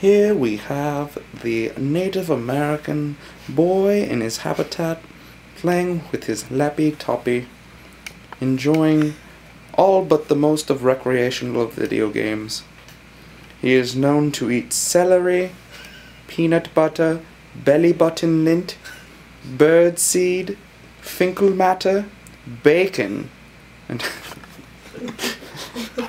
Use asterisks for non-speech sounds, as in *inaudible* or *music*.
Here we have the Native American boy in his habitat playing with his lappy toppy, enjoying all but the most of recreational video games. He is known to eat celery, peanut butter, belly button lint, bird seed, finkel matter, bacon, and *laughs* *laughs*